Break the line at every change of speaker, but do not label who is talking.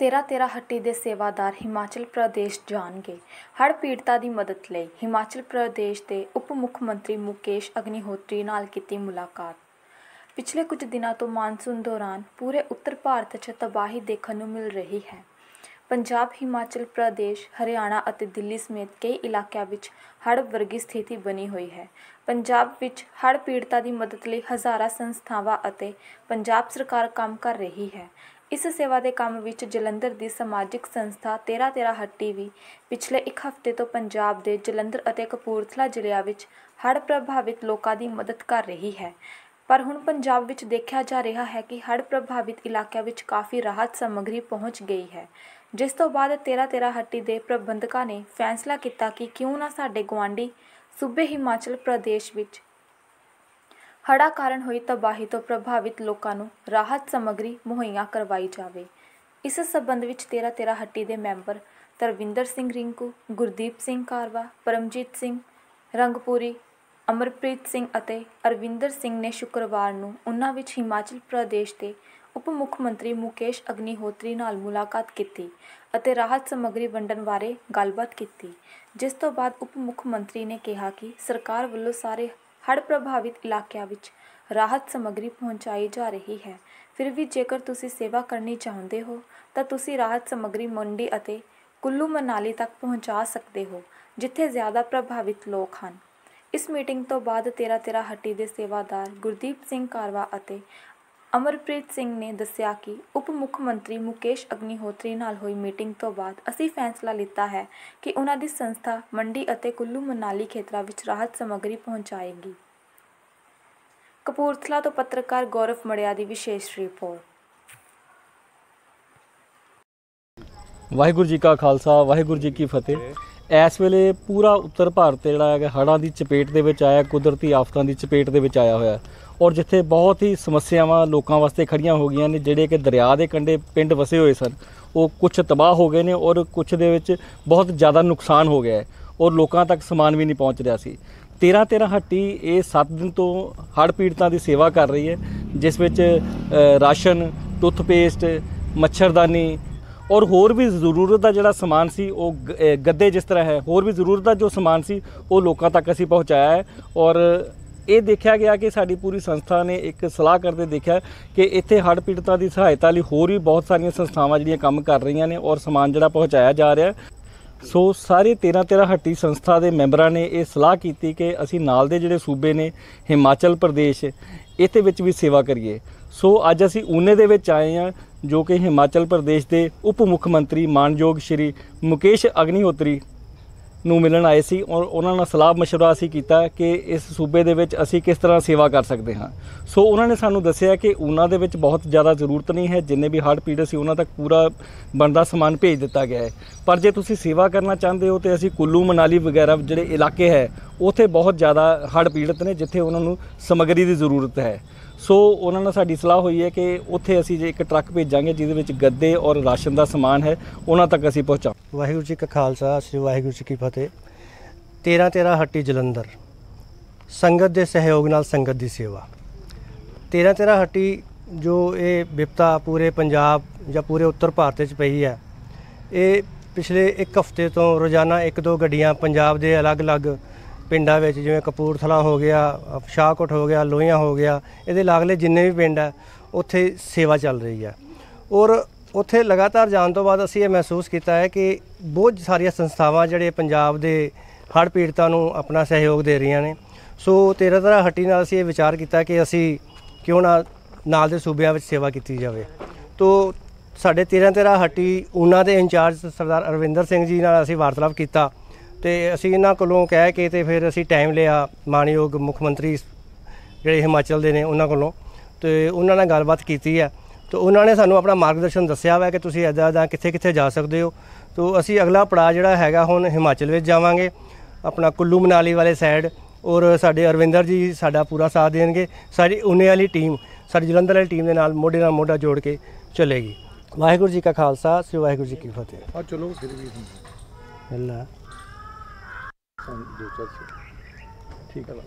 ਤੇਰਾ ਤੇਰਾ ਹੱਟੀ ਦੇ ਸੇਵਾਦਾਰ ਹਿਮਾਚਲ ਪ੍ਰਦੇਸ਼ ਜਾਣਗੇ। ਹੜ੍ਹ ਪੀੜਤਾਂ ਦੀ ਮਦਦ ਲਈ ਹਿਮਾਚਲ ਪ੍ਰਦੇਸ਼ ਦੇ ਉਪ ਮੁੱਖ ਮੰਤਰੀ ਮੁਕੇਸ਼ ਅਗਨੀਹੋਤਰੀ ਨਾਲ ਕੀਤੀ ਮੁਲਾਕਾਤ। ਪਿਛਲੇ ਕੁਝ ਦਿਨਾਂ ਤੋਂ ਮਾਨਸੂਨ ਦੌਰਾਨ ਪੂਰੇ ਉੱਤਰ ਭਾਰਤ 'ਚ ਤਬਾਹੀ ਦੇਖਣ ਨੂੰ ਮਿਲ ਰਹੀ ਹੈ। ਪੰਜਾਬ, ਹਿਮਾਚਲ ਪ੍ਰਦੇਸ਼, ਹਰਿਆਣਾ ਅਤੇ ਦਿੱਲੀ ਸਮੇਤ ਕਈ ਇਲਾਕਿਆਂ ਵਿੱਚ ਹੜ੍ਹ ਵਰਗੀ ਸਥਿਤੀ ਬਣੀ ਹੋਈ ਹੈ। ਪੰਜਾਬ ਵਿੱਚ ਹੜ੍ਹ ਪੀੜਤਾਂ ਦੀ ਮਦਦ ਲਈ ਹਜ਼ਾਰਾਂ ਸੰਸਥਾਵਾਂ ਅਤੇ ਪੰਜਾਬ ਸਰਕਾਰ ਕੰਮ ਕਰ ਰਹੀ ਹੈ। ਇਸ ਸੇਵਾ ਦੇ ਕੰਮ ਵਿੱਚ ਜਲੰਧਰ ਦੀ ਸਮਾਜਿਕ ਸੰਸਥਾ ਤੇਰਾ ਤੇਰਾ ਹੱਟੀ ਵੀ ਪਿਛਲੇ ਇੱਕ ਹਫ਼ਤੇ ਤੋਂ ਪੰਜਾਬ ਦੇ ਜਲੰਧਰ ਅਤੇ ਕਪੂਰਥਲਾ ਜ਼ਿਲ੍ਹਿਆਂ ਵਿੱਚ ਹੜ੍ਹ ਪ੍ਰਭਾਵਿਤ ਲੋਕਾਂ ਦੀ ਮਦਦ ਕਰ ਰਹੀ ਹੈ। ਪਰ ਹੁਣ ਪੰਜਾਬ ਵਿੱਚ ਦੇਖਿਆ ਜਾ ਰਿਹਾ ਹੈ ਕਿ ਹੜ੍ਹ ਪ੍ਰਭਾਵਿਤ ਇਲਾਕਿਆਂ ਵਿੱਚ ਕਾਫੀ ਰਾਹਤ ਸਮੱਗਰੀ ਪਹੁੰਚ ਗਈ ਹੈ। ਜਿਸ ਤੋਂ ਬਾਅਦ ਤੇਰਾ ਤੇਰਾ ਹੱਟੀ ਦੇ ਪ੍ਰਬੰਧਕਾਂ ਨੇ ਫੈਸਲਾ ਕੀਤਾ ਕਿ ਕਿਉਂ ਨਾ ਸਾਡੇ ਗੁਆਂਢੀ ਸੂਬੇ ਹਿਮਾਚਲ ਪ੍ਰਦੇਸ਼ ਵਿੱਚ ਹੜ੍ਹਾਂ ਕਾਰਨ ਹੋਈ ਤਬਾਹੀ ਤੋਂ ਪ੍ਰਭਾਵਿਤ ਲੋਕਾਂ ਨੂੰ ਰਾਹਤ ਸਮੱਗਰੀ ਮੁਹੱਈਆ ਕਰਵਾਈ ਜਾਵੇ। ਇਸ ਸਬੰਧ ਵਿੱਚ ਤੇਰਾ ਤੇਰਾ ਹੱਟੀ ਦੇ ਮੈਂਬਰ ਤਰਵਿੰਦਰ ਸਿੰਘ ਰਿੰਕੂ, ਗੁਰਦੀਪ ਸਿੰਘ ਕਾਰਵਾ, ਪਰਮਜੀਤ ਸਿੰਘ ਰੰਗਪੁਰੀ, ਅਮਰਪ੍ਰੀਤ ਸਿੰਘ ਅਤੇ ਅਰਵਿੰਦਰ ਸਿੰਘ ਨੇ ਸ਼ੁੱਕਰਵਾਰ ਨੂੰ ਉਨ੍ਹਾਂ ਵਿੱਚ ਹਿਮਾਚਲ ਪ੍ਰਦੇਸ਼ ਦੇ ਉਪ ਮੁੱਖ ਮੰਤਰੀ ਮੁਕੇਸ਼ ਅਗਨੀਹੋਤਰੀ ਨਾਲ ਮੁਲਾਕਾਤ ਕੀਤੀ ਅਤੇ ਰਾਹਤ ਸਮੱਗਰੀ ਵੰਡਣ ਬਾਰੇ ਗੱਲਬਾਤ ਕੀਤੀ, ਜਿਸ ਤੋਂ ਬਾਅਦ ਉਪ ਮੁੱਖ ਮੰਤਰੀ ਨੇ ਕਿਹਾ ਕਿ ਸਰਕਾਰ ਵੱਲੋਂ ਸਾਰੇ ਹੜ੍ਹ ਪ੍ਰਭਾਵਿਤ ਇਲਾਕਿਆਂ ਵਿੱਚ ਰਾਹਤ ਸਮੱਗਰੀ ਪਹੁੰਚਾਈ ਜਾ ਰਹੀ ਹੈ। ਫਿਰ ਵੀ ਜੇਕਰ ਤੁਸੀਂ ਸੇਵਾ ਕਰਨੀ ਚਾਹੁੰਦੇ ਹੋ, ਤਾਂ ਤੁਸੀਂ ਰਾਹਤ ਸਮੱਗਰੀ ਮੰਡੀ ਅਤੇ ਕੁੱਲੂ ਮਨਾਲੀ ਤੱਕ ਪਹੁੰਚਾ ਸਕਦੇ ਹੋ, ਜਿੱਥੇ ਜ਼ਿਆਦਾ ਪ੍ਰਭਾਵਿਤ ਲੋਕ ਹਨ। ਇਸ ਮੀਟਿੰਗ ਤੋਂ ਬਾਅਦ ਤੇਰਾ ਤੇਰਾ ਹੱਟੀ ਦੇ ਸੇਵਾਦਾਰ ਗੁਰਦੀਪ ਸਿੰਘ ਕਾਰਵਾ ਅਤੇ ਅਮਰਪ੍ਰੀਤ ਸਿੰਘ ਨੇ ਦੱਸਿਆ ਕਿ ਉਪ ਮੁੱਖ ਮੰਤਰੀ ਮੁਕੇਸ਼ ਅਗਨੀਹੋਤਰੀ ਨਾਲ ਹੋਈ ਮੀਟਿੰਗ ਤੋਂ ਬਾਅਦ ਅਸੀਂ ਫੈਸਲਾ ਲਿੱਤਾ ਹੈ ਕਿ ਉਹਨਾਂ ਦੀ ਸੰਸਥਾ ਮੰਡੀ ਅਤੇ ਕੁੱਲੂ ਮਨਾਲੀ ਖੇਤਰਾਂ ਵਿੱਚ ਰਾਹਤ ਸਮੱਗਰੀ ਪਹੁੰਚਾਏਗੀ। ਕਪੂਰਥਲਾ ਤੋਂ ਪੱਤਰਕਾਰ ਗੌਰਵ ਮੜਿਆ ਦੀ ਵਿਸ਼ੇਸ਼ ਰਿਪੋਰਟ।
ਵਾਹਿਗੁਰੂ ਜੀ ਕਾ ਖਾਲਸਾ, ਵਾਹਿਗੁਰੂ ਜੀ ਕੀ ਫਤਿਹ। ਇਸ ਵੇਲੇ ਪੂਰਾ ਉੱਤਰ ਭਾਰਤ ਜਿਹੜਾ ਹੈਗਾ ਹੜ੍ਹਾਂ ਦੀ ਚਪੇਟ ਦੇ ਵਿੱਚ ਆਇਆ, ਕੁਦਰਤੀ ਆਫਤਾਂ ਦੀ ਚਪੇਟ ਦੇ ਵਿੱਚ ਆਇਆ ਹੋਇਆ। ਔਰ ਜਿੱਥੇ ਬਹੁਤ ਹੀ ਸਮੱਸਿਆਵਾਂ ਲੋਕਾਂ ਵਾਸਤੇ ਖੜੀਆਂ ਹੋ ਗਈਆਂ ਨੇ, ਜਿਹੜੇ ਕਿ ਦਰਿਆ ਦੇ ਕੰਢੇ ਪਿੰਡ ਵਸੇ ਹੋਏ ਸਨ, ਉਹ ਕੁਝ ਤਬਾਹ ਹੋ ਗਏ ਨੇ ਔਰ ਕੁਝ ਦੇ ਵਿੱਚ ਬਹੁਤ ਜ਼ਿਆਦਾ ਨੁਕਸਾਨ ਹੋ ਗਿਆ ਹੈ ਔਰ ਲੋਕਾਂ ਤੱਕ ਸਮਾਨ ਵੀ ਨਹੀਂ ਪਹੁੰਚ ਰਿਹਾ ਸੀ। 13 13 ਹੱਟੀ ਇਹ 7 ਦਿਨ ਤੋਂ ਹੜ੍ਹ ਪੀੜਤਾਂ ਦੀ ਸੇਵਾ ਕਰ ਰਹੀ ਹੈ, ਜਿਸ ਵਿੱਚ ਰਾਸ਼ਨ, ਟੁੱਥਪੇਸਟ, ਮੱਛਰਦਾਨੀ ਔਰ ਹੋਰ ਵੀ ਜ਼ਰੂਰਤ ਦਾ ਜਿਹੜਾ ਸਮਾਨ ਸੀ, ਉਹ ਗੱਦੇ ਜਿਸ ਤਰ੍ਹਾਂ ਹੈ, ਹੋਰ ਵੀ ਜ਼ਰੂਰਤ ਦਾ ਜੋ ਸਮਾਨ ਸੀ, ਉਹ ਲੋਕਾਂ ਤੱਕ ਅਸੀਂ ਪਹੁੰਚਾਇਆ ਹੈ ਔਰ ਇਹ ਦੇਖਿਆ ਗਿਆ ਕਿ ਸਾਡੀ ਪੂਰੀ ਸੰਸਥਾ ਨੇ ਇੱਕ ਸਲਾਹ ਕਰਦੇ ਦੇਖਿਆ ਕਿ ਇੱਥੇ ਹੜ੍ਹ ਪੀੜਤਾਂ ਦੀ ਸਹਾਇਤਾ ਲਈ ਹੋਰ ਵੀ ਬਹੁਤ ਸਾਰੀਆਂ ਸੰਸਥਾਵਾਂ ਜਿਹੜੀਆਂ ਕੰਮ ਕਰ ਰਹੀਆਂ ਨੇ ਔਰ ਸਮਾਨ ਜਿਹੜਾ ਪਹੁੰਚਾਇਆ ਜਾ ਰਿਹਾ। ਸੋ ਸਾਰੇ 13 13 ਹੱਟੀ ਸੰਸਥਾ ਦੇ ਮੈਂਬਰਾਂ ਨੇ ਇਹ ਸਲਾਹ ਕੀਤੀ ਕਿ ਅਸੀਂ ਨਾਲ ਦੇ ਜਿਹੜੇ ਸੂਬੇ ਨੇ, ਹਿਮਾਚਲ ਪ੍ਰਦੇਸ਼ ਇਹਦੇ ਵਿੱਚ ਵੀ ਸੇਵਾ ਕਰੀਏ। ਸੋ ਅੱਜ ਅਸੀਂ ਊਨੇ ਦੇ ਵਿੱਚ ਆਏ ਹਾਂ ਜੋ ਕਿ ਹਿਮਾਚਲ ਪ੍ਰਦੇਸ਼ ਦੇ ਉਪ ਮੁੱਖ ਮੰਤਰੀ ਮਾਨਯੋਗ ਸ਼੍ਰੀ ਮੁਕੇਸ਼ ਅਗਨੀਹੋਤਰੀ ਨੂੰ ਮਿਲਣ ਆਏ ਸੀ ਔਰ ਉਹਨਾਂ ਨਾਲ ਸਲਾਹ مشورہ ਅਸੀਂ ਕੀਤਾ ਕਿ ਇਸ ਸੂਬੇ ਦੇ ਵਿੱਚ ਅਸੀਂ ਕਿਸ ਤਰ੍ਹਾਂ ਸੇਵਾ ਕਰ ਸਕਦੇ ਹਾਂ ਸੋ ਉਹਨਾਂ ਨੇ ਸਾਨੂੰ ਦੱਸਿਆ ਕਿ ਉਹਨਾਂ ਦੇ ਵਿੱਚ ਬਹੁਤ ਜ਼ਿਆਦਾ ਜ਼ਰੂਰਤ ਨਹੀਂ ਹੈ ਜਿੰਨੇ ਵੀ ਹੜ੍ਹ ਪੀੜਤ ਸੀ ਉਹਨਾਂ ਤੱਕ ਪੂਰਾ ਬਣਦਾ ਸਮਾਨ ਭੇਜ ਦਿੱਤਾ ਗਿਆ ਹੈ ਪਰ ਜੇ ਤੁਸੀਂ ਸੇਵਾ ਕਰਨਾ ਚਾਹੁੰਦੇ ਹੋ ਤੇ ਅਸੀਂ ਕੁੱਲੂ ਮਨਾਲੀ ਵਗੈਰਾ ਜਿਹੜੇ ਇਲਾਕੇ ਹੈ ਉੱਥੇ ਬਹੁਤ ਜ਼ਿਆਦਾ ਹੜ੍ਹ ਪੀੜਤ ਨੇ ਜਿੱਥੇ ਉਹਨਾਂ ਨੂੰ ਸਮੱਗਰੀ ਦੀ ਜ਼ਰੂਰਤ ਹੈ। ਸੋ ਉਹਨਾਂ ਨਾਲ ਸਾਡੀ ਸਲਾਹ ਹੋਈ ਹੈ ਕਿ ਉੱਥੇ ਅਸੀਂ ਜੇ ਇੱਕ ਟਰੱਕ ਭੇਜਾਂਗੇ ਜਿਹਦੇ ਵਿੱਚ ਗੱਦੇ ਔਰ ਰਾਸ਼ਨ ਦਾ ਸਮਾਨ ਹੈ, ਉਹਨਾਂ ਤੱਕ ਅਸੀਂ ਪਹੁੰਚਾ
ਵਾਹਿਗੁਰੂ ਜੀ ਕਾ ਖਾਲਸਾ, ਸ੍ਰੀ ਵਾਹਿਗੁਰੂ ਜੀ ਕੀ ਫਤਿਹ। 13 13 ਹੱਟੀ ਜਲੰਧਰ। ਸੰਗਤ ਦੇ ਸਹਿਯੋਗ ਨਾਲ ਸੰਗਤ ਦੀ ਸੇਵਾ। 13 13 ਹੱਟੀ ਜੋ ਇਹ ਵਿਪਤਾ ਪੂਰੇ ਪੰਜਾਬ ਜਾਂ ਪੂਰੇ ਉੱਤਰ ਭਾਰਤ ਵਿੱਚ ਪਈ ਹੈ, ਇਹ ਪਿਛਲੇ ਇੱਕ ਹਫ਼ਤੇ ਤੋਂ ਰੋਜ਼ਾਨਾ ਇੱਕ ਦੋ ਗੱਡੀਆਂ ਪੰਜਾਬ ਦੇ ਅਲੱਗ-ਅਲੱਗ ਪਿੰਡਾਂ ਵਿੱਚ ਜਿਵੇਂ ਕਪੂਰਥਲਾ ਹੋ ਗਿਆ, ਸ਼ਾਹਕੋਟ ਹੋ ਗਿਆ, ਲੋਹੀਆਂ ਹੋ ਗਿਆ, ਇਹਦੇ ਲਾਗਲੇ ਜਿੰਨੇ ਵੀ ਪਿੰਡ ਹੈ ਉੱਥੇ ਸੇਵਾ ਚੱਲ ਰਹੀ ਹੈ ਔਰ ਉੱਥੇ ਲਗਾਤਾਰ ਜਾਣ ਤੋਂ ਬਾਅਦ ਅਸੀਂ ਇਹ ਮਹਿਸੂਸ ਕੀਤਾ ਹੈ ਕਿ ਬਹੁਤ ਸਾਰੀਆਂ ਸੰਸਥਾਵਾਂ ਜਿਹੜੇ ਪੰਜਾਬ ਦੇ ਹੜ੍ਹ ਪੀੜਤਾਂ ਨੂੰ ਆਪਣਾ ਸਹਿਯੋਗ ਦੇ ਰਹੀਆਂ ਨੇ। ਸੋ ਤੇਰਾ ਤੇਰਾ ਹੱਟੀ ਨਾਲ ਅਸੀਂ ਇਹ ਵਿਚਾਰ ਕੀਤਾ ਕਿ ਅਸੀਂ ਕਿਉਂ ਨਾ ਨਾਲ ਦੇ ਸੂਬਿਆਂ ਵਿੱਚ ਸੇਵਾ ਕੀਤੀ ਜਾਵੇ। ਤੋ ਸਾਡੇ ਤੇਰਾ ਤੇਰਾ ਹੱਟੀ, ਉਹਨਾਂ ਦੇ ਇੰਚਾਰਜ ਸਰਦਾਰ ਅਰਵਿੰਦਰ ਸਿੰਘ ਜੀ ਨਾਲ ਅਸੀਂ ਵਾਰਤਾਲਾਪ ਕੀਤਾ। ਤੇ ਅਸੀਂ ਇਹਨਾਂ ਕੋਲੋਂ ਕਹਿ ਕੇ ਤੇ ਫਿਰ ਅਸੀਂ ਟਾਈਮ ਲਿਆ ਮਾਨਯੋਗ ਮੁੱਖ ਮੰਤਰੀ ਜਿਹੜੇ ਹਿਮਾਚਲ ਦੇ ਨੇ ਉਹਨਾਂ ਕੋਲੋਂ ਤੇ ਉਹਨਾਂ ਨਾਲ ਗੱਲਬਾਤ ਕੀਤੀ ਹੈ। ਤੇ ਉਹਨਾਂ ਨੇ ਸਾਨੂੰ ਆਪਣਾ ਮਾਰਗਦਰਸ਼ਨ ਦੱਸਿਆ ਵਾ ਕਿ ਤੁਸੀਂ ਇੱਦਾਂ ਇੱਦਾਂ ਕਿੱਥੇ ਕਿੱਥੇ ਜਾ ਸਕਦੇ ਹੋ। ਤੋ ਅਸੀਂ ਅਗਲਾ ਪੜਾਅ ਜਿਹੜਾ ਹੈਗਾ ਹੁਣ ਹਿਮਾਚਲ ਵਿੱਚ ਜਾਵਾਂਗੇ। ਆਪਣਾ ਕੁੱਲੂ ਮਨਾਲੀ ਵਾਲੇ ਸਾਈਡ ਔਰ ਸਾਡੇ ਅਰਵਿੰਦਰ ਜੀ ਸਾਡਾ ਪੂਰਾ ਸਾਥ ਦੇਣਗੇ। ਸਾਡੀ ਉਨੇ ਵਾਲੀ ਟੀਮ ਸਾਡੀ ਜਲੰਧਰ ਵਾਲੀ ਟੀਮ ਦੇ ਨਾਲ ਮੋਢੇ ਨਾਲ ਮੋਢਾ ਜੋੜ ਕੇ ਚੱਲੇਗੀ। ਵਾਹਿਗੁਰੂ ਜੀ ਕਾ ਖਾਲਸਾ ਸ੍ਰੀ ਵਾਹਿਗੁਰੂ ਜੀ ਕੀ ਫਤਿਹ।
ਆ ਚਲੋ ਫਿਰ ਵੀ।
ਮਿਲਣਾ
ਸਾਨੂੰ ਦੋ ਚਾਰ ਠੀਕ ਹੈ ਲਾ